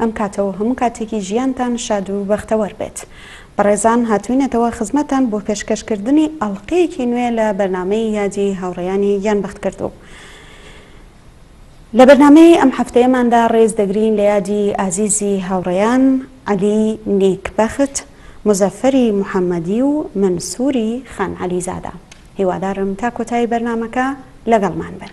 ئەم کاتە و هەموو کاتێکی ژیانتان شاد و بەختەوەر بێت بەڕێزان هاتووینەتەوە خزمەتتان بۆ پێشکەش کردنی ئەڵقەیەکی نوێ لە بەرنامەی یادی هاوڕێیانی گیان بەختکردوو لە بەرنامەی ئەم هەفتەیەماندا ڕێز دەگرین لە یادی ئازیزی هاوڕێیان عەلی نێکبەخت مزەفەری محەممەدی و مەنسووری خان عەلیزادە هیوادارم تا کۆتایی بەرنمەکە لەگەڵمان بن.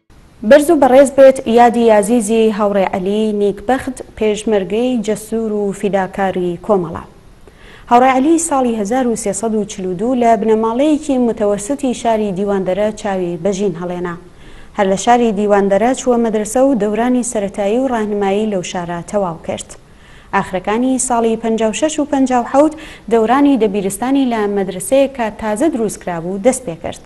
بەرز و بەڕێز بێت یادی ئازیزی هاوڕێ عەلی نیکبەخت پێشمەرگەی جەسور و فیداکاری کۆمەڵە. هاوڕێ عەلی ساڵی هەزار و سێ سەد و چل و دوو لە بنەماڵەیەکی متەوەستی شاری دیواندەرە چاوی بە ژین هەڵێنا. هەر لە شاری دیواندەرە چووە مەدرەسە و دەورانی سەرەتایی و ڕاهنمایی لەو شارە تەواو کرد. ئاخرەکانی ساڵی پەنجا و شەش و پەنجا و حەوت دەورانی دەبیرستانی لە مەدرەسەیەک کە تازە دروست کرابوو دەست پێ کرد.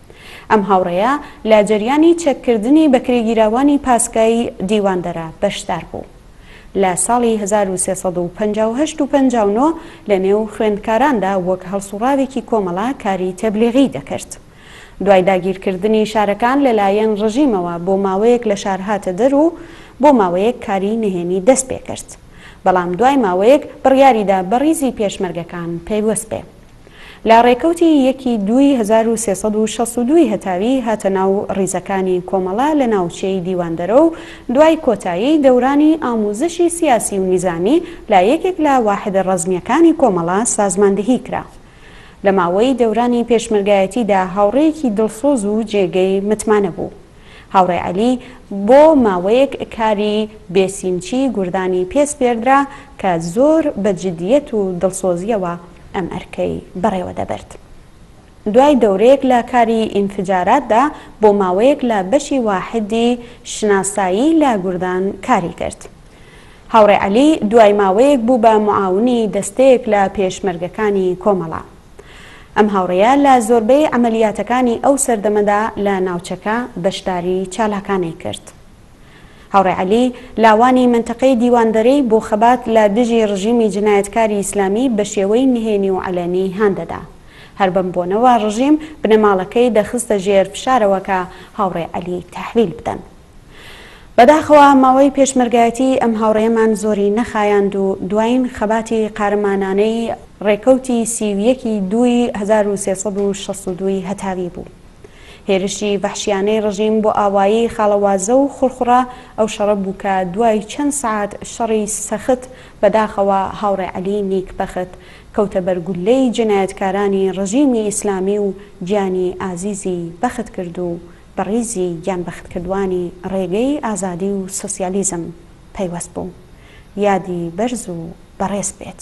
ئەم هاوڕێیە لە جەریانی چەککردنی بەکرێگیراوانی پاسگای دیواندەرە بەشدار بوو. لە ساڵی هەزار و سێ سەد و پەنجا و هەشت و پەنجا و نۆ لە نێو خوێندکاراندا وەک هەڵسوڕاوێکی کۆمەڵە کاری تەبلیغی دەکرد. دوای داگیرکردنی شارەکان لە لایەن ڕژیمەوە بۆ ماوەیەک لە شار هاتە دەر و بۆ ماوەیەک کاری نهێنی دەست پێکرد. بەڵام دوای ماوەیەک بڕیاریدا بە ڕیزی پێشمەرگەکان پەیوەست بێ. لە ڕێکەوتی یەکی دووی هەزار و سێ سەد و شەست و دوو ی هەتاوی هاتە ناو ڕیزەکانی کۆمەڵە لە ناوچەی دیواندەرە و دوای کۆتایی دەورانی ئاموزشی سیاسی و نیزامی لە یەکێک لە واحدە ڕەزمیەکانی کۆمەڵە سازماندهی کرا لە ماوەی دەورانی پێشمەرگایەتیدا هاوڕێیەکی دڵسۆز و جێگەی متمانە بوو. هاوڕێ عەلی بۆ ماوەیەک کاری بێسیمچی گوردانی پێ سپێردرا کە زۆر بە جدییەت و دڵسۆزییەوە ئەم ئەرکەی بەڕێوە دەبرد. دوای دەورەیەک لە کاری ئینفجاراتدا بۆ ماوەیەک لە بەشی واحدی شناسایی لە گوردان کاری کرد. هاوڕێ عەلی دوای ماوەیەک بوو بە معاونی دەستەیەک لە پێشمەرگەکانی کۆمەڵە. ئەم هاوڕێیە لە زۆربەی عەمەلیاتەکانی ئەو سەردەمەدا لە ناوچەکە بەشداری چالاکانەی کرد. هاوڕێ عەلی لاوانی مەنتەقەی دیواندەرەی بۆ خەبات لە دژی ڕژیمی جنایەتکاری ئیسلامی بە شێوەی نهێنی و عەلەنی هان دەدا. هەر بەم بۆنەوە ڕژیم بنەماڵەکەی دەخستە ژێر فشارەوە کە هاوڕێ عەلی تەحویل بدەن. بەداخەوە ماوەی پێشمەرگایەتیی ئەم هاوڕێیەمان زۆری نەخایاند و دوایین خەباتی قارەمانانەی ڕێکەوتی سی و یەک ی دوو ی هەزار و سێ سەد و شەست و دوو ی هەتاوی بوو. هێرشی ڤەحشیانەی ڕژیم بۆ ئاوایی خاڵەوازە و خورخوڕە ئەو شەڕە بوو کە دوای چەند سەعات شەڕی سەخت بەداخەوە هاوڕێ عەلی نیکبەخت کەوتە بەر گوللەی جێنایەتکارانی ڕژیمی ئیسلامی و گیانی ئازیزی بەخت کرد و بەڕیزی گیان بەختکردوانی ڕێگەی ئازادی و سۆسیالیزم پەیوەست بوو. یادی بەرز و بەڕێز بێت.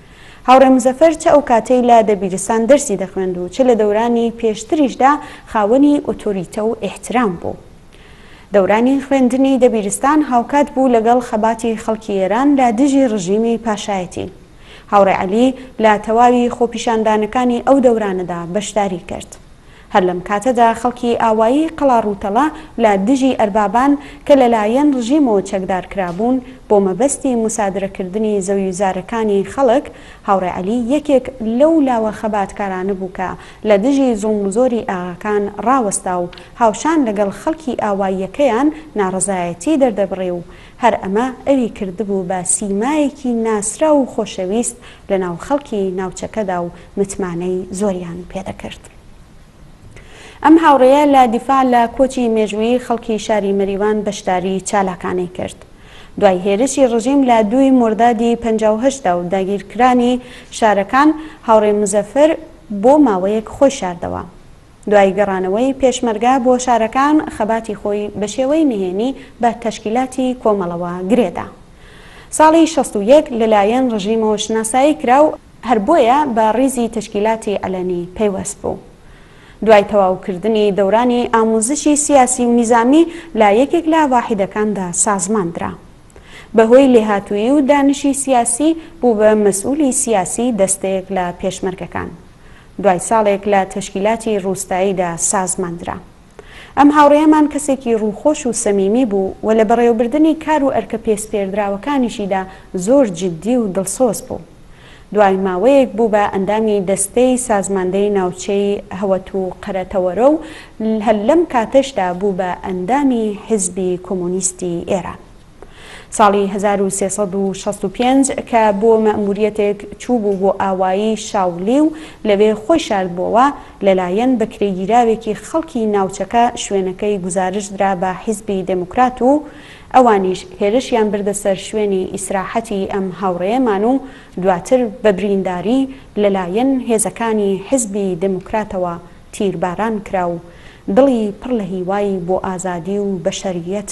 هاوڕێ مزەفەر چ ئەو کاتەی لە دەبیرستان دەرسی دەخوێند و چ لە دەورانی پێشتریشدا خاوەنی ئۆتۆریتە و ئیحترام بوو. دەورانی خوێندنی دەبیرستان هاوکات بوو لەگەڵ خەباتی خەڵکی ئێران لە دژی ڕژیمی پاشایەتی. هاوڕێ عەلی لە تەواوی خۆپیشاندانەکانی ئەو دەورانەدا بەشداری کرد. هەر لەم کاتەدا خەڵکی ئاوایی قەڵاڕووتەڵە لە دژی ئەربابان کە لەلایەن ڕژیمەوە چەکدار کرابوون بۆ مەبەستی موسادرەکردنی زەویوزارەکانی خەڵک، هاوڕێ عەلی یەکێک لەو لاوە خەباتکارانە بوو کە لە دژی زوڵموزۆری ئاغاکان ڕاوەستا و هاوشان لەگەڵ خەڵکی ئاواییەکەیان ناڕەزایەتی دەردەبڕی و هەر ئەمە ئەوی کردبوو بە سیمایەکی ناسراو و خۆشەویست لەناو خەڵکی ناوچەکەدا و متمانەی زۆریان پێدەکرد. ئەم هاوڕێیە لە دیفاع لە کۆچی مێژوویی خەڵکی شاری مەریوان بەشداری چالاکانەی کرد. دوای هێرشی ڕژیم لە دووی مۆردادی پەنجا و هەشت دا و داگیرکرانی شارەکان، هاوڕێ موزەفەر بۆ ماوەیەک خۆی شاردەوە. دوای گەڕانەوەی پێشمەرگە بۆ شارەکان، خەباتی خۆی بە شێوەی نهێنی بە تەشکیلاتی کۆمەڵەوە گرێدا. ساڵی شەست و یەک لەلایەن ڕژیمەوە شناسایی کرا و، هەر بۆیە بە ڕیزی تەشکیلاتی عەلەنی پەیوەست بوو. دوای تەواوکردنی دەورانی ئاموزشی سیاسی و نیزامی لە یەکێک لە واحیدەکاندا سازمان درا. بە هۆی لێهاتوویی و دانشی سیاسی بوو بە مەسئولی سیاسی دەستەیەک لە پێشمەرگەکان. دوای ساڵێک لە تەشکیلاتی ڕووستاییدا سازمان درا. ئەم هاوڕێیەمان کەسێکی ڕووخۆش و سەمیمی بوو و لە بەڕێوەبردنی کار و ئەرکە پێسپێردراوەکانیشیدا زۆر جیددی و دڵسۆز بوو. دوای ماوەیەک بوو بە ئەندامی دەستەی سازماندەی ناوچەی هەوەت و قەرەتەوەرۆ و هەر لەم کاتەشدا بوو بە ئەندامی حیزبی کۆمۆنیستی ئێران. ساڵی هەزار و سێ سەد و شەست و پێنج کە بۆ مەئمووریەتێک چووبوو بۆ ئاوایی شاولی و لەوێ خۆی شاردبۆوە، لەلایەن بەکرێگیراوێکی خەڵکی ناوچەکە شوێنەکەی گوزارشتدرا بە حیزبی دێموکرات و ئەوانیش هێرشیان بردە سەر شوێنی ئیسراحەتی ئەم هاوڕێیەمان و دواتر بە برینداری لەلایەن هێزەکانی حیزبی دێموکراتەوە تیرباران کرا و دڵی پڕ لە هیوای بۆ ئازادی و بەشەرییەت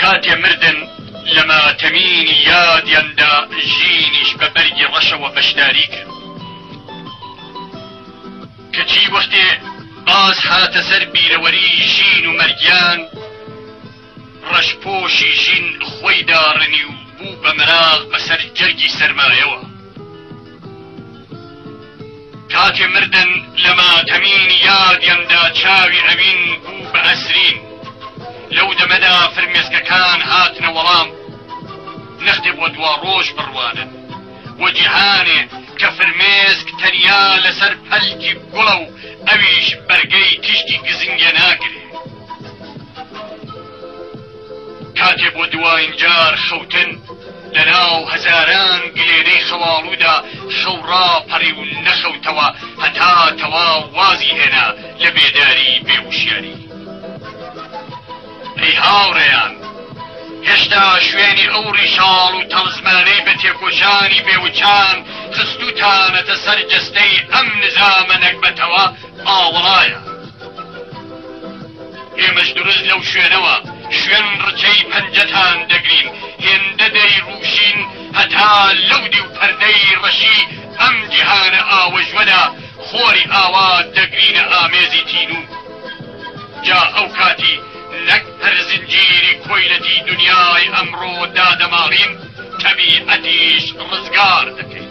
کاتێ مردن لە ماتەمینی یادیاندا ژینیش بە بەرگی ڕەشەوە بەشداری کرد. کەچی وەختێ باز هاتە سەر بیرەوەری ژین و مەرگیان، ڕەش پۆشی ژین خۆی داڕنی و بوو بە مەراغ بەسەر جەرگی سەرمایەوە. کاتێ مردن لە ماتەمین یادیاندا چاوی ئەوین بوو بە ئەسرین لەو دەمەدا فرمێسکەکان هاتنە وەڵام نەختێ بۆ دوا ڕۆژ بڕوانن بۆ جیهانێ کە فرمێسک تەنیا لەسەر پەلکی گوڵە و ئەویش بەرگەی تیشکی گزنگێ ناگرێ. کاتێ بۆ دوواین جار خەوتن لە ناو هەزاران گلێنەی خەواڵوودا خەو ڕاپەڕی و نەخەوتەوە هەتا تەواو وازی هێنا لە بێداری بێ وشیاری. ئەی هاوڕێیان هێشتا شوێنی ئەو ڕیشاڵ و تەڵزمانەی بە تێکۆشانی بێوچان خستووتانەتە سەر جەستەی ئەم نزامە نەگبەتەوە؟ ئاوەڵایە. ئێمەش دروست لەو شوێنەوە، شوێن ڕچەی پەنجەتان دەگرین، هێندە دەیڕوشین هەتا لەو دیو پەردەی ڕەشی ئەم جیهانە ئاوەژوەدا خۆری ئاوا دەگرینە ئامێزی تینوو. جا ئەو کاتی نەک هەر زنجیری کۆیلەتی دونیای ئەمڕۆ دادەماڵین، تەبیعەتیش ڕزگار دەکەین.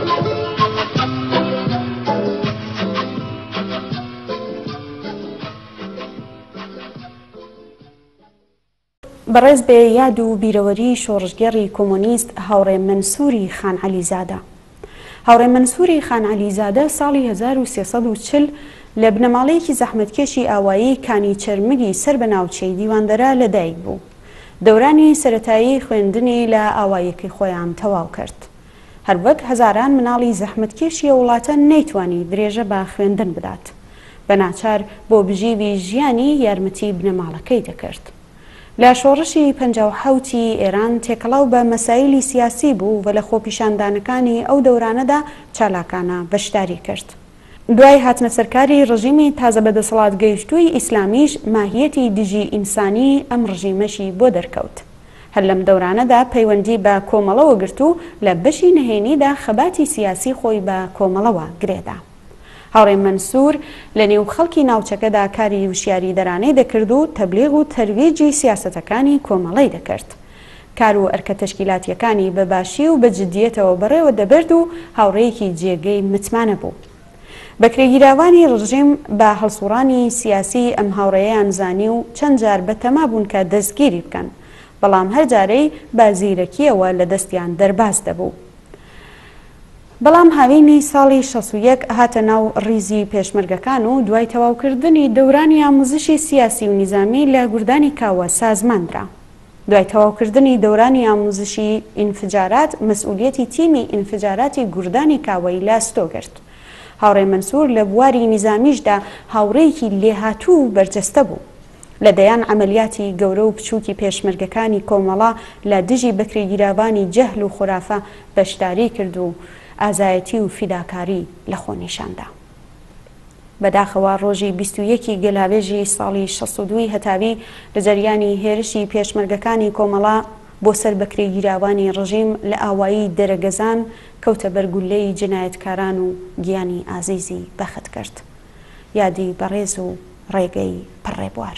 بەڕێز بێ یاد و بیرەوەری شۆڕشگێڕی کۆمۆنیست هاوڕێ مەنسووری خان عەلیزادە. هاوڕێ مەنسووری خان عەلیزادە ساڵی 1340 لە بنەماڵەیەکی زەحمەتکێشی ئاوایی کانی چەرمگی سەر بە ناوچەی دیواندەرە لەدایک بوو. دەورانی سەرەتایی خوێندنی لە ئاواییەکەی خۆیان تەواو کرد. هەر وەک هەزاران مناڵی زەحمەتکێشی ئەو وڵاتە نەیتوانی درێژە بە خوێندن بدات، بە ناچار بۆ بژیوی ژیانی یارمەتی بنەماڵەکەی دەکرد. لە شۆڕشی پەنجا و حەوت ی ئێران تێکەڵاو بە مەسایلی سیاسی بوو و لە خۆپیشاندانەکانی ئەو دەورانەدا چالاکانە بەشداری کرد. دوای هاتنە سەرکاری ڕژیمی تازە بەدەسەڵات گەیشتووی ئیسلامیش ماهیەتی دژی ئینسانی ئەم ڕژیمەشی بۆ دەرکەوت. هەر لەم دەورانەدا پەیوەندی بە کۆمەڵەوە گرت و لە بەشی نەهێنیدا خەباتی سیاسی خۆی بە کۆمەڵەوە گرێدا. هاوڕێ مەنسور لە نێو خەڵکی ناوچەکەدا کاری وشیاریدەرانەی دەکرد و تەبلیغ و تەرویجی سیاسەتەکانی کۆمەڵەی دەکرد. کار و ئەرکە تەشکیلاتییەکانی بە باشی و بە جدییەتەوە بەڕێوە دەبرد و هاوڕێیەکی جێگەی متمانە بوو. بەکرێگیراوانی ڕژیم بە هەڵسووڕانی سیاسیی ئەم هاوڕێیەیان زانی و چەند جار بە تەما بوون کە دەستگیری بکەن، بەڵام هەر جارەی بە زیرەکییەوە لە دەستیان دەرباز دەبوو. بەڵام هاوینی ساڵی شەست و یەک هاتە ناو ڕیزی پێشمەرگەکان و دوای تەواوکردنی دەورانی ئامووزشی سیاسی و نیزامی لە گوردانی کاوە سازماندرا. دوای تەواوکردنی دەورانی ئاموزشی ئینفجارات مەسئولیەتی تیمی ئینفجاراتی گوردانی کاوەی لە ئەستۆ گرت. هاوڕێ مەنسور لە بواری نیزامیشدا هاوڕێیەکی لێهاتوو و بەرجەستە بوو. لە دەیان عەمەلیاتی گەورە و بچووکی پێشمەرگەکانی کۆمەڵە لە دژی بەکرێگیراوانی جەهل و خورافە بەشداری کرد و ئازایەتی و فیداکاری لە خۆ نیشان دا. بەداخەوە ڕۆژی بیست و یەک ی گەلاوێژی ساڵی شەست و دوو ی هەتاوی لە جەریانی هێرشی پێشمەرگەکانی کۆمەڵە بۆ سەر بەکرێگیراوانی ڕژیم لە ئاوایی دەرەگەزان کەوتە بەر گولەی جنایەتکاران و گیانی ئازیزی بەخت کرد. یادی بەڕێز و ڕێگەی پڕ ڕێبوار.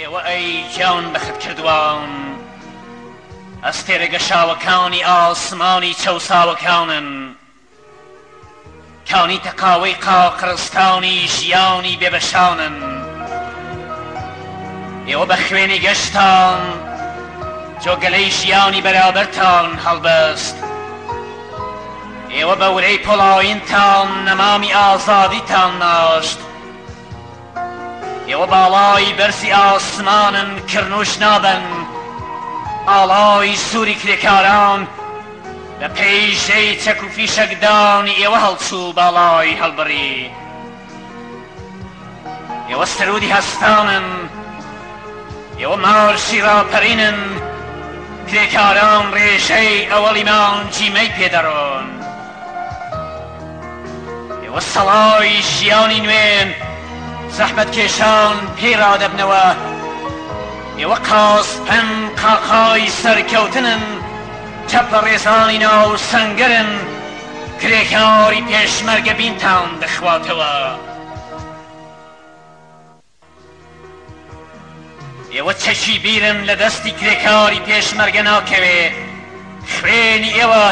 ئێوە ئەی گیان بە خەت کردوان ئەستێرە گەشاوەکانی ئاسمانی چەوساوەکانن کانی تەقاوەی قاقڕستانی ژیانی بێبەشانن ئێوە بە خوێنی گەشتان جۆگەلەی ژیانی بەرابەرتان هەڵبەست ئێوە بە ورەی پۆڵاوینتان نەمامی ئازادیتان ناشت ئێوە باڵای بەرزی ئاسمانن کڕنوش نابن ئاڵای سوری کرێکاران لە پەیژەی چەک و فیشەک دانی ئێوە هەڵچوو باڵای هەڵبڕی ئێوە سرودی هەستانن ئێوە مارشی ڕاپەرینن کرێکاران ڕێژەی ئەوەڵی مانگی مەی پێ دەڕۆن ئێوە سەڵای ژیانی نوێن، زەحمەتکێشان پێی ڕادەبنەوە. ئێوە قازپەند قاقای سەرکەوتنن، چەپڵەڕێزانی ناو سەنگەرن، کرێکاری پێشمەرگە بینتان دەخواتەوە. ئێوە چەکی بیرن لە دەستی کرێکاری پێشمەرگە ناکەوێ خوێنی ئێوە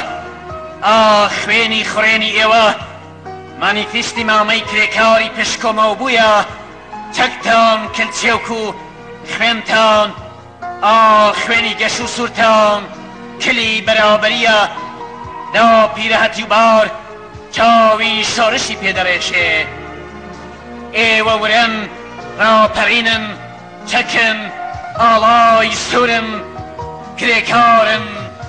ئا خوێنی خوڕێنی ئێوە مانیفیستی مامەی کرێکاری پشکۆمەو بووە چەکتان کلچێوک و خوێنتان ئا خوێنی گەش و سورتان کلی بەرابەریە نا پیرە هەتیوبار چاوی شۆرشی پێ دەڕێژێ ئێوە ورەن ڕاپەڕینن چەکن ئاڵای سورن کرێکارن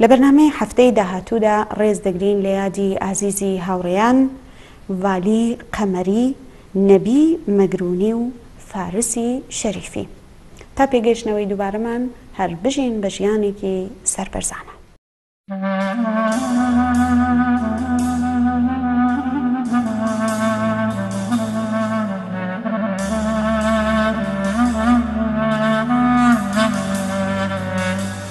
لە بەرنامەی هەفتەی داهاتوودا ڕێز دەگرین لە یادی ئازیزی هاوڕێیان ڤالی قەمەری، نەبی مەگروونی و فارسی شەریفی. تا پێگەیشتنەوەی دووبارەمان، هەر بژین بە ژیانێکی سەربەرزانە.